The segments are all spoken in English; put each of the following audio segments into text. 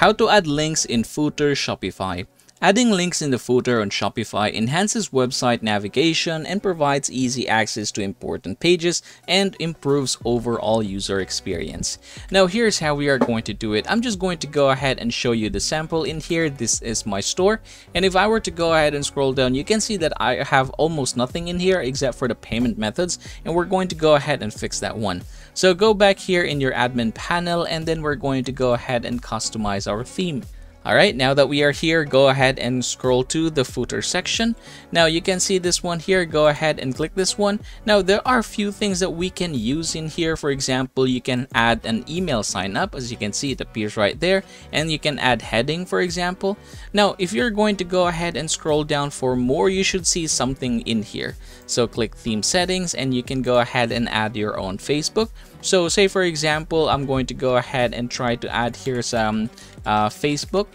How to add links in footer Shopify. Adding links in the footer on Shopify enhances website navigation and provides easy access to important pages and improves overall user experience. Now here's how we are going to do it. I'm just going to go ahead and show you the sample in here. This is my store and if I were to go ahead and scroll down you can see that I have almost nothing in here except for the payment methods and we're going to go ahead and fix that one. So go back here in your admin panel and then we're going to go ahead and customize our theme. Alright, now that we are here, go ahead and scroll to the footer section. Now you can see this one here, go ahead and click this one. Now there are a few things that we can use in here. For example, you can add an email sign up. As you can see, it appears right there. And you can add heading, for example. Now, if you're going to go ahead and scroll down for more, you should see something in here. So click theme settings and you can go ahead and add your own Facebook. So say for example, I'm going to go ahead and try to add here some uh, Facebook.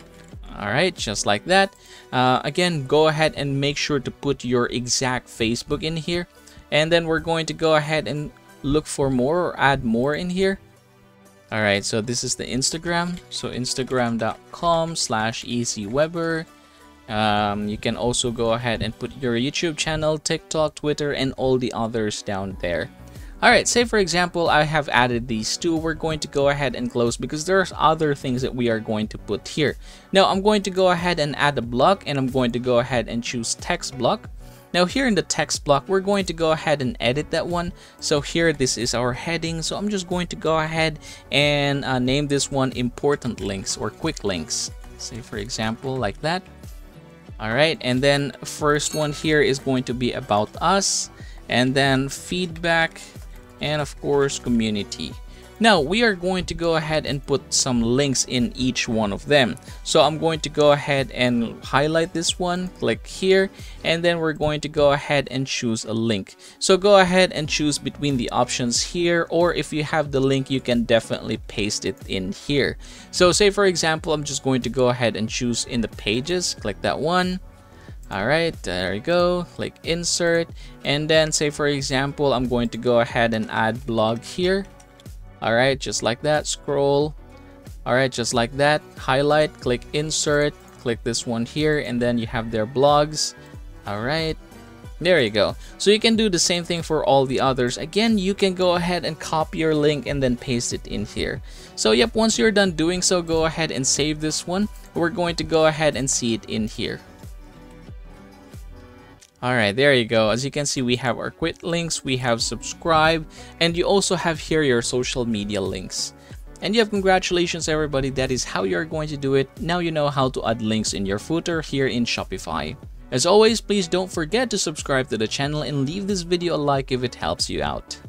All right, just like that. Uh, again, go ahead and make sure to put your exact Facebook in here. And then we're going to go ahead and look for more or add more in here. All right, so this is the Instagram. So instagram.com slash easyweber. Um, you can also go ahead and put your YouTube channel, TikTok, Twitter, and all the others down there. Alright, say for example, I have added these two. We're going to go ahead and close because there's other things that we are going to put here. Now, I'm going to go ahead and add a block and I'm going to go ahead and choose text block. Now here in the text block, we're going to go ahead and edit that one. So here, this is our heading. So I'm just going to go ahead and uh, name this one important links or quick links. Say for example, like that. All right, and then first one here is going to be about us and then feedback and of course community. Now we are going to go ahead and put some links in each one of them. So I'm going to go ahead and highlight this one, click here, and then we're going to go ahead and choose a link. So go ahead and choose between the options here, or if you have the link, you can definitely paste it in here. So say for example, I'm just going to go ahead and choose in the pages, click that one, all right there we go. Click insert. And then say for example i'm going to go ahead and add blog here. All right just like that scroll. All right just like that highlight click insert click this one here and then you have their blogs. All right there you go. So you can do the same thing for all the others. Again you can go ahead and copy your link and then paste it in here. So yep once you're done doing so go ahead and save this one. We're going to go ahead and see it in here Alright, there you go. As you can see, we have our quick links, we have subscribe, and you also have here your social media links. And you have congratulations everybody, that is how you're going to do it. Now you know how to add links in your footer here in Shopify. As always, please don't forget to subscribe to the channel and leave this video a like if it helps you out.